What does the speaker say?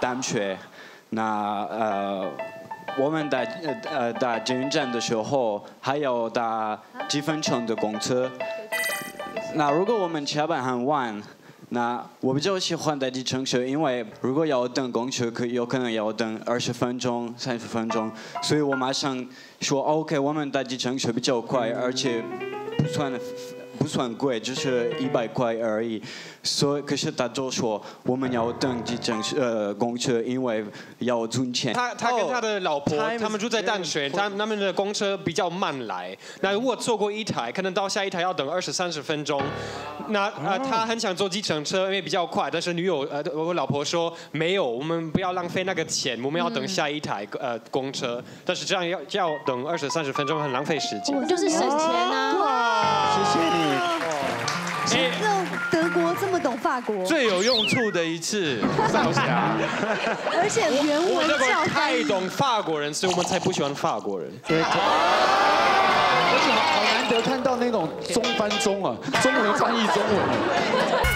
大学，那呃，我们在呃呃打捷运站的时候，还有打几分钟的公车。那如果我们下班很晚，那我比较喜欢在计程车，因为如果要等公车，可有可能要等二十分钟、三十分钟，所以我马上说 OK，我们搭计程车比较快，而且不算不算贵，就是一百块而已。所以可是他就说我们要等计程车呃公车，因为要存钱。他他跟他的老婆他们住在淡水，他他们的公车比较慢来。那如果坐过一台，可能到下一台要等二十三十分钟。那呃，他很想坐计程车，因为比较快。但是女友呃，我老婆说没有，我们不要浪费那个钱，我们要等下一台呃公车。但是这样要要等二十三十分钟，很浪费时间。我就是省钱啊。谢谢你。哎这德国这么懂法国，最有用处的一次，少侠。而且原文教。太懂法国人，所以我们才不喜欢法国人。而且好难得看到那种中翻中啊，中文翻译中文。